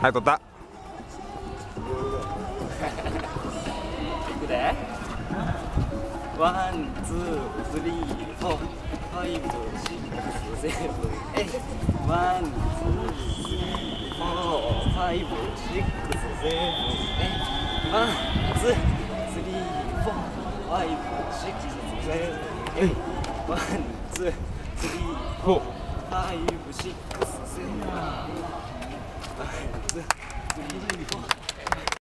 はい取った。いくで。 one、two、three、four、five、six、seven、 eight。one、two、th ree、fo ur、five、six、seven、eight。one、two、three、f our、five、six、seven、eight。one、two、three、フォー、ファイブ、シックス、セブン、ワン、ツー、スリー、フォー